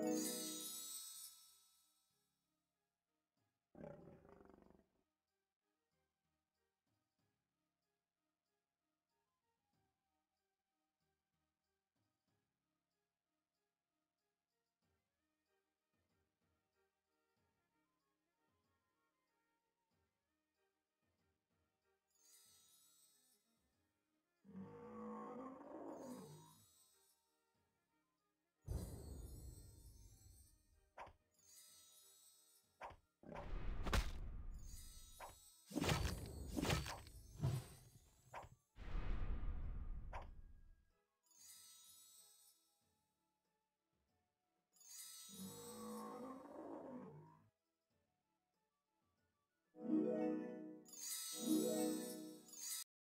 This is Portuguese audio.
Música